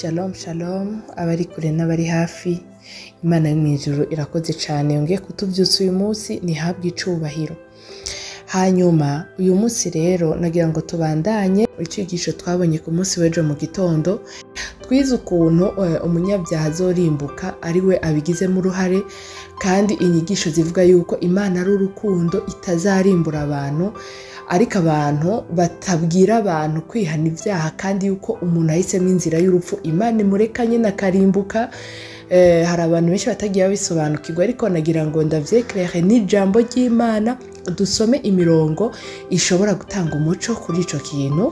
Shalom shalom abari kure n'abari hafi. Imana yo mu ijuru irakoze cyane. Yongeye kutubyutsa uyu munsi ntihabwe icubahiro hanyuma uyu munsi rero nagira ngo tubandanye icyigisho twabonye ku munsi w'ejo mu gitondo twize ukuntu eh, umunyabyaha azorimbuka ari we abigizemo uruhare kandi inyigisho zivuga yuko imana ari urukundo itazarimbura abantu ariko abantu batabwira abantu kwihana ibyaha kandi yuko umuntu ahisemo inzira y'urupfu imana imureka nyine akarimbuka Eh, hari abantu benshi batagiye babisobanukirwa ariko nagira ngo ndavyekerere n'ijambo ry'imana dusome imirongo ishobora gutanga umuco kuri ico kintu.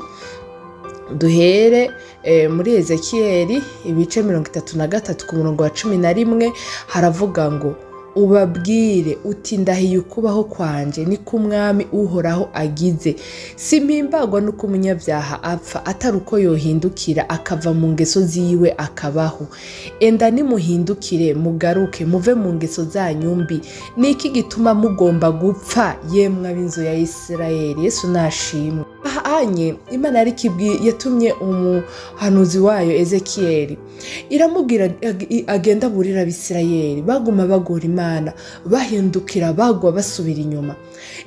Duhere eh, muri ezekiyeli ibice mirongo itatu na gatatu ku murongo wa cumi na rimwe haravuga ngo ubabwire uti ndahiye ukubaho kwanje niko umwami uhoraho agize. Simpimbagwa nuko umunyabyaha apfa atari uko yohindukira akava mu ngeso ziwe akabaho. Enda nimuhindukire mugaruke muve mu ngeso zanyu mbi. Ni iki gituma mugomba gupfa? Yemwe ab'inzu ya isirayeli. Yesu nashimwe. Ahanye imana yari yatumye umuhanuzi wayo ezekiyeli iramubwira ag- agenda aburira abisirayeli. Baguma bagora imana bahindukira bagwa basubira inyuma.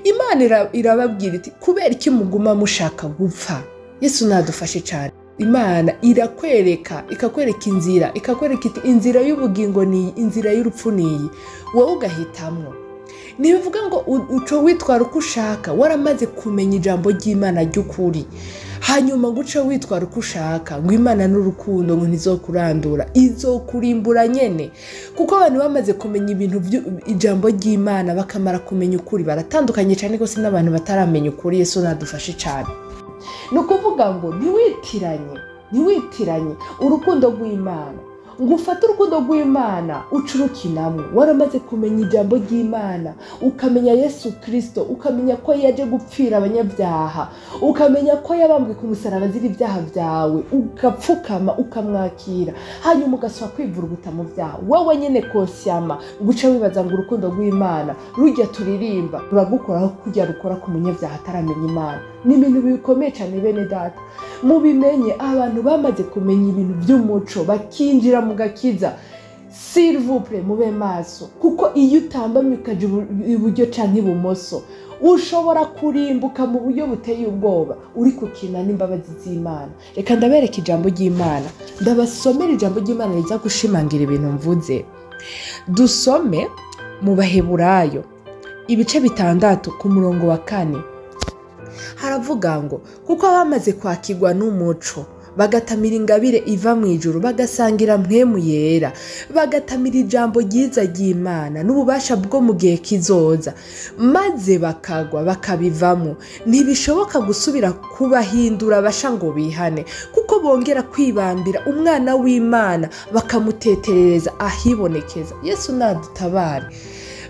Imana ira- irababwira iti kubera iki muguma mushaka gupfa? Yesu nadufashe cyane. Imana irakwereka ikakwereka inzira ikakwereka iti inzira y'ubugingo ni inzira y'urupfu ni iyi. Wowe ugahitamwo. Ntibivuga ngo uco witwara uko ushaka waramaze kumenya ijambo ry'imana ry'ukuri. Hanyuma ngo uce witwara uko ushaka ngo imana n'urukundo ngo ntizokurandura. Izokurimbura nyene. Kuko abantu bamaze kumenya ibintu ijambo ry'imana bakamara kumenya ukuri. Baratandukanye cyane rwose n'abantu bataramenya ukuri yesu nadufashe cyane ni ukuvuga ngo ntiwitiranye ntiwitiranye urukundo rw'imana. Ngo ufate urukundo rw'imana uce urukinamo waramaze kumenya ijambo ry'imana ukamenya yesu kirisito ukamenya ko yaje gupfira abanyabyaha ukamenya ko yabambwe ku musaraba azira ibyaha byawe ugapfukama ukamwakira. Hanyuma ugasaba kwivuruguta mu byaha wowe nyine konsyama guca wibaza ngo urukundo rw'imana rujya turirimba. Ruragukoraho kujya rukora ku munyabyaha ataramenya imana. Ni ibintu bikomeye cyane bene data. Mubimenye abantu bamaze kumenya ibintu by'umuco bakinjira mu gakiza silvupure mube maso. Kuko iyo utambamye ukajya ibu- iburyo cyangwa ibumoso ushobora kurimbuka mu buryo buteye ubwoba. Uri kukina n'imbabazi z'imana. Reka ndabereka ijambo ry'imana. Ndabasomera ijambo ry'imana riza gushimangira ibintu mvuze. Dusome mu baheburayo ibice bitandatu ku murongo wa kane. Haravuga ngo kuko abamaze kwakirwa n'umuco bagatamira ingabire iva mu ijuru bagasangira mpwemu yera bagatamira ijambo ryiza ry'imana n'ububasha bwo mu gihe kizoza maze bakagwa bakabivamo. Ntibishoboka gusubira kubahindura basha ngo bihane kuko bongera kwibambira umwana w'imana bakamuteterereza ahibonekeza. Yesu nadutabare.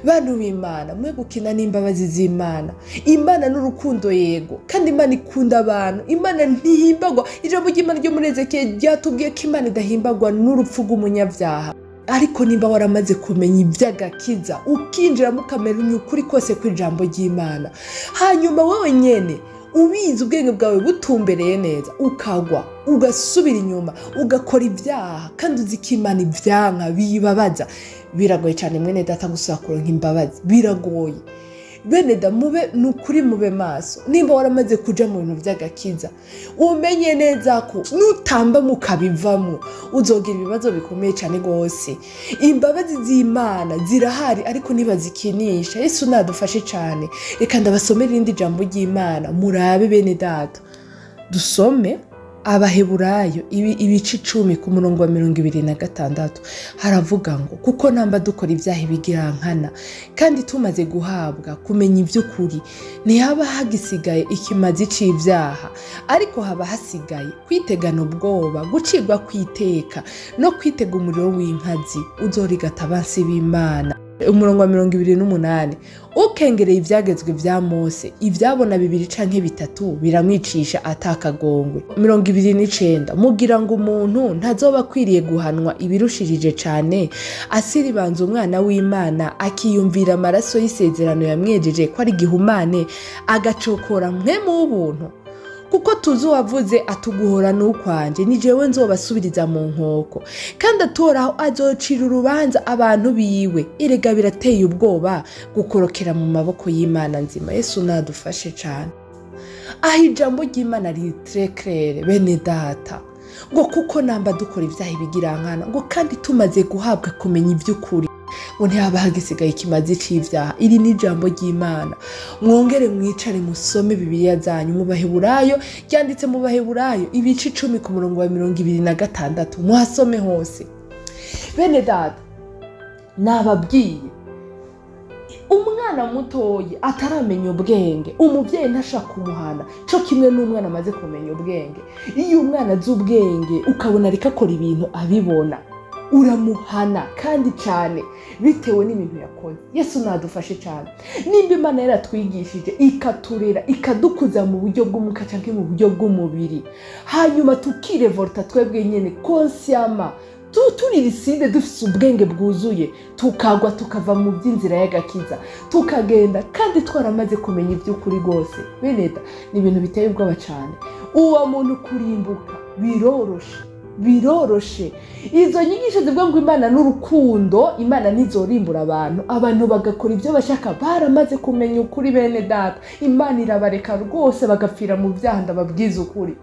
Bantu b'imana mwe gukina n'imbabazi z'imana. Imana n'urukundo yego. Kandi imana ikunda abantu. Imana ntihimbagwa. Ijambo ry'imana ryo muri ezekiyeli ryatubwiye ko imana idahimbagwa n'urupfu rw'umunyabyaha. Ariko nimba waramaze kumenya iby'agakiza ukinjiramo ukamenya ukuri kose kw'ijambo ry'imana. Hanyuma wowe nyine ubizi ubwenge bwawe butumbereye neza. Ukagwa ugasubira inyuma ugakora ibyaha kandi uzi ko imana ibyanka bibabaza. Biragoye cyane mwene data gusaba kuronka imbabazi biragoye. Bene da mube ni ukuri mube maso. Nimba waramaze kuja mu bintu by'agakiza umenye neza ko nutamba mukabivamo. Uzogira ibibazo bikomeye cyane rwose. Imbabazi z'imana zirahari ariko ntibazikinisha. Yesu nadufashe cyane reka ndabasomere irindi jambo ry'imana. Murabe bene data. Dusome abaheburayo ibi- ibice icumi ku murongo wa mirongo ibiri na gatandatu. Haravuga ngo kuko namba dukora ibyaha ibigirankana kandi tumaze guhabwa kumenya iby'ukuri ntihaba hagisigaye ikimazi c'ibyaha ariko haba hasigaye kwitegana ubwoba gucibwa kwiteka no kwitega umuriro w'inkazi uzorigata abansi b'imana. Umurongo wa mirongo ibiri n'umunani. Ukengereye ibyagezwe bya mose ibyabona bibiri canke bitatu biramwicisha atakagongwe. Mirongo ibiri n'icenda mugira ngo umuntu ntazoba akwiriye guhanwa ibirushirije cane asiribanza umwana w'imana akiyumvira amaraso y'isezerano yamwejeje ko ari gihumane agacokora mwemu w'ubuntu kuko tuzi uwavuze atuguhora n'ukwanjye ni jewe nzobasubiriza mu nkoko. Kandi atoraho azocira urubanza abantu biwe. Erega birateye ubwoba gukorokera mu maboko y'imana nzima. Yesu nadufashe cyane aho ijambo ry'imana ritirekerere bene data. Ngo kuko namba dukora ibyaha ibigirankana ngo kandi tumaze guhabwa kumenya iby'ukuri. Ngo ntihaba hagisigaye ikimazi cy'ibyaha iri ni ijambo ry'imana. Mwongere mwicare musome bibiliya zanyu mu baheburayo ryanditse mu baheburayo ibice icumi ku murongo wa mirongo ibiri na gatandatu. Muhasome hose. Bene data nababwiye umwana mutoya ataramenya ubwenge. Umubyeyi ntashaka kumuhana. Cyo kimwe n'umwana amaze kumenya ubwenge. Iyo umwana azi ubwenge ukabona ariko akora ibintu abibona. Uramuhana kandi cyane bitewe n'ibintu yakoze. Yesu nadufashe cyane. Nimba imana yaratwigishije ikaturera ikadukuza mu buryo bw'umwuka cyangwa mu buryo bw'umubiri hanyuma tukirevorta twebwe nyine konsiyama turi risinde dufite ubwenge bwuzuye tukagwa tukava mu by'inzira y'agakiza tukagenda kandi twaramaze kumenya iby'ukuri rwose. Beneda ni ibintu biteye ubwoba cyane. Uwo muntu kurimbuka biroroshe. Biroroshe. Izo nyigisho zivuga ngo imana n'urukundo imana ntizorimbura abantu. Abantu bagakora ibyo bashaka baramaze kumenya ukuri bene data. Imana irabareka rwose bagapfira mu byaha ndababwiza ukuri.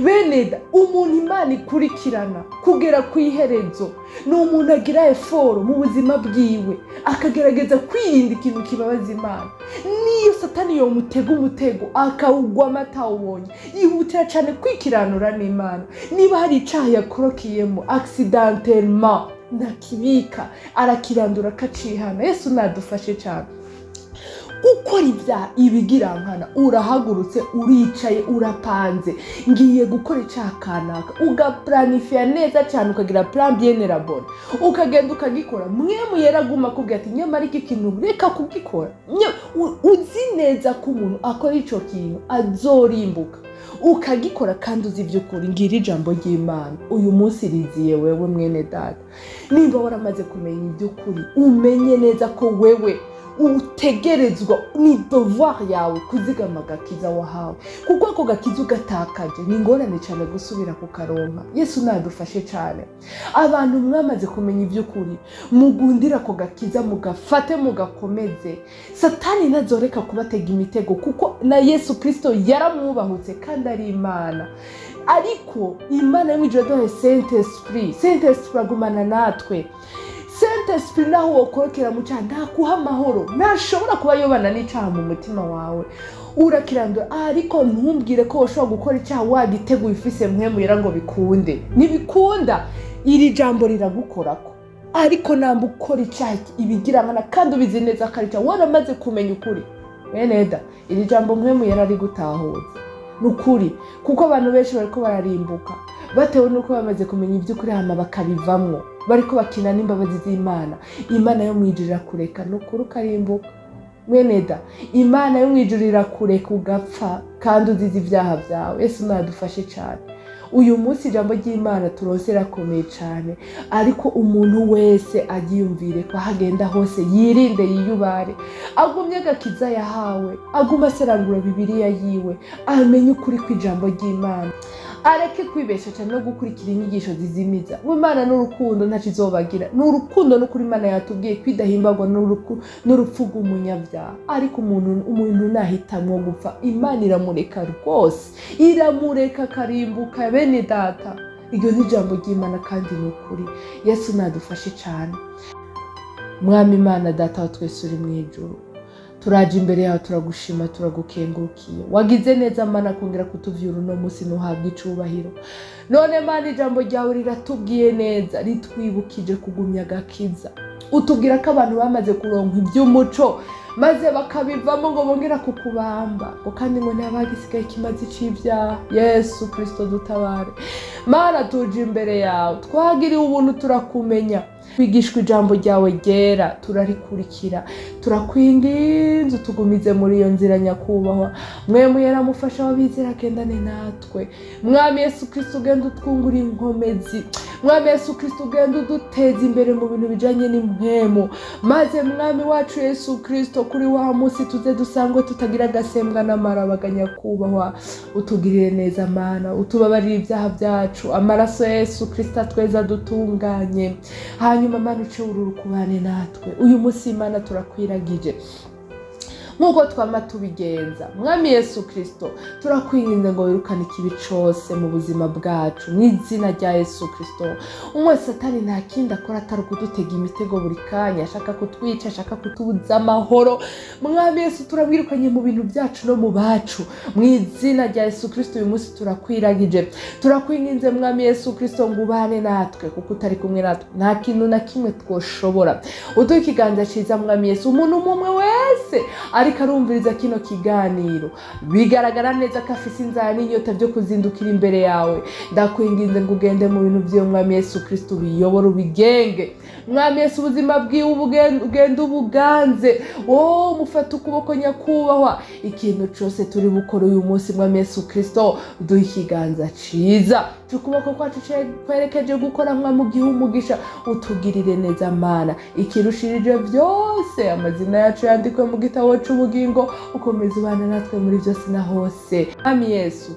Beneda umuntu imana ikurikirana kugera ku iherezo ni umuntu agira eforo mu buzima bwiwe akagerageza kwirinda ikintu kibabaza imana. Niyo satani yomutega umutego akawugwamo atawubonye yihutira cyane kwikiranura n'imana. Niba hari icyaha yakorokiyemo accidentelma ntakibika arakirandura akacihana. Yesu nadufashe cyane. Gukora ibyaha ibigirankana urahagurutse uricaye urapanze. Ngiye gukora icyaha kanaka. Ugapuranifiya neza cyane ukagira elabore ukagenda ukagikora. Mwe muyera aguma akubwira ati nyamara iki kintu reka kugikora. Uzi neza ko umuntu akora icyo kintu azorimbuka. Ukagikora kandi uzi iby'ukuri ngira ijambo ry'imana. Uyu munsi riziye wewe mwene data. Nimba waramaze kumenya iby'ukuri umenye neza ko wewe utegerezwa ni devoir yawe kuzigama agakiza wahawe. Kuko ako gakiza ugatakaje ni ingorane cyane gusubira ku karonka. Yesu nadufashe cyane. Abantu mwamaze kumenya iby'ukuri mugundire ako gakiza mugafate mugakomeze. Satani ntazoreka kubatega imitego kuko na yesu kirisito yaramwubahutse kandi ari imana. Ariko imana y'umwijoro yaduhaye sente esipuri sente esipuri agumana natwe. Sente sipiri naho wokorokera mu cyaha ntakuha amahoro. Ntashobora kuba yobana n'icyaha mu mutima wawe. Urakirandura ariko ntumbwire ko ushobora gukora icyaha wagiteguye ufise mwemuyera ngo bikunde. Ntibikunda. Iri jambo riragukorako. Ariko namba ukora icyaha ibigirankana kandi ubizi neza ko ari icyaha. Waramaze kumenya ukuri. Beneda iri jambo mwemuyera ari gutahuza ni ukuri kuko abantu benshi bariko bararimbuka. Batewe n'uko bamaze kumenya iby'ukuri hama bakabivamwo bariko bakina n'imbabazi z'imana. Imana yo mwijuru irakureka ni ukuri ukarimbuka mweneda imana yo mwijuru irakureka ugapfa kandi uzize ibyaha byawe. Yesu nadufashe cyane. Uyu munsi ijambo ry'imana turose rakomeye cyane ariko umuntu wese agiyumvire ko aho agenda hose yirinde yiyubare. Agumye agakiza yahawe aguma aserangura bibiriya yiwe amenye ukuri kw'ijambo ry'imana. Areke kwibesha cyane no gukurikira inyigisho zizimiza. Imana n'urukundo ntacyo izobagira ni urukundo n'ukuri imana yatubwiye ko idahimbagwa n'urupfu rw'umunyabyaha. Ariko umuntu umuntu nahitamwo gupfa. Imana iramureka rwose. Iramureka akarimbuka bene data. Iryo ni ijambo ry'imana kandi ni ukuri. Yesu nadufashe cyane mwami imana data wa twese uri mu ijoro turaje imbere yawe turagushima turagukengurukiye wagize neza mana kongera kutuvyura uno munsi ntuhabwe icubahiro. None mana ijambo ryawe riratubwiye neza ritwibukije kugumya agakiza. Utubwira ko abantu bamaze kuronka iby'umuco maze bakabivamo ngo bongera kukubamba. Ngo kandi ngo ntibagisigaye ikimazi c'ibyaha yesu kirisito dutabare. Mana tuje imbere yawe. Twagiriwe ubuntu turakumenya. Twigishwa ijambo ryawe ryera turarikurikira. Turakwinginze tugumize muri iyo nzira nyakubahwa. Mwe muyaramufasha wabizera agendane natwe. Mwami yesu kirisito ugenda utwungura inkomezi. Mwami yesu kirisito ugenda uduteza imbere mu bintu bijyanye n'impwemu maze mwami wacu yesu kirisito kuri wa munsi tuze dusangwe tutagira agasembwa n'amarabaga nyakubahwa. Utugirire neza mana. Utubabarire ibyaha byacu. Amaraso yesu kirisito atweza dutunganye. Hanyuma mana uce ururu kubane natwe. Uyu munsi imana turakwiragije. Nk'uko twama tubigenza. Mwami yesu kirisito turakwirinze ngo wirukane ikibi cyose mu buzima bwacu. Mu izina rya yesu kirisito umwe satani nta kindi akora atari ukudutega imitego buri kanya. Ashaka kutwica ashaka kutubuza amahoro. Mwami yesu turamwirukanye mu bintu byacu no mu bacu. Mu izina rya yesu kirisito uyu munsi turakwiragije. Turakwinginze mwami yesu kirisito ngo ubane natwe kuko utari kumwe natwe. Nta kintu na kimwe twoshobora. Uduhe ikiganza cyiza mwami yesu. Umuntu umwe wese ariko arumviriza kino kiganiro? Bigaragara neza ko afite inzara n'inyota byo kuzindukira imbere yawe. Ndakwinginze ngo ugende mu bintu by'iyo mwami yesu kirisito ubiyobore ubigenge. Mwami yesu ubuzima bwiwe ugende ubuganze. Wowe umufata ukuboko nyakubahwa. Ikintu cyose turi bukore uyu munsi mwami yesu kirisito duhe ikiganza cyiza ukuboko kwacu kwerekeje gukora mwami ugihe umugisha utugirire neza mana. Ikirushirije byose amazina yacu yandikwe mu gitabo cy'ubugingo ukomeza ubana natwe muri byose na hose. Mwami yesu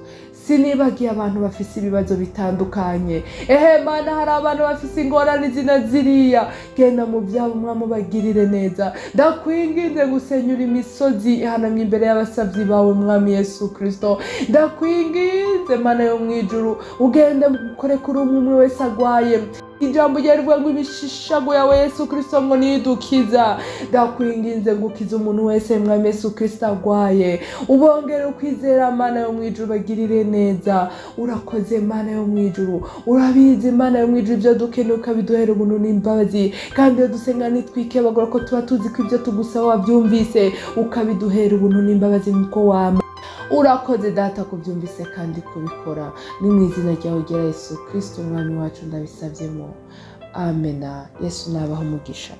sinibagiye abantu bafise ibibazo bitandukanye. Ehe mana hari abantu bafise ingorane zina ziriya. Genda mu byabo mwami ubagirire neza. Ndakwinginze gusenyura imisozi ihanamye imbere y'abasabyi bawe mwami yesu kirisito ndakwinginze mana yo mu ijuru ugende ukore kuri umwe umwe wese agwaye. Ijambo ryawe rivuga ngo imishishago yawe yesu kirisito ngo nidukiza? Ndakwinginze ngo ukize umuntu wese mwami yesu kirisito agwaye. Ubongere ukwizera mana yo mu ijuru bagirire neza. Urakoze mana yo mu ijuru. Urabizi mana yo mu ijuru ibyo dukeneye ukabiduhera ubuntu n'imbabazi. Kandi iyo dusenga nitwikebagura ko tuba tuzi ko ibyo tugusaba wabyumvise. Ukabiduhera ubuntu n'imbabazi nk'uko wama urakoze data kubyumvise kandi kubikora. Ni mu izina ryawe ryera yesu kirisito umwami wacu ndabisabyemo. Amena yesu nabaho umugisha.